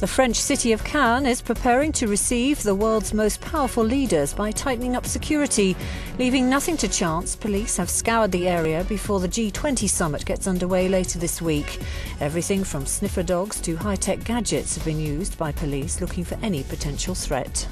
The French city of Cannes is preparing to receive the world's most powerful leaders by tightening up security. Leaving nothing to chance, police have scoured the area before the G20 summit gets underway later this week. Everything from sniffer dogs to high tech gadgets have been used by police looking for any potential threat.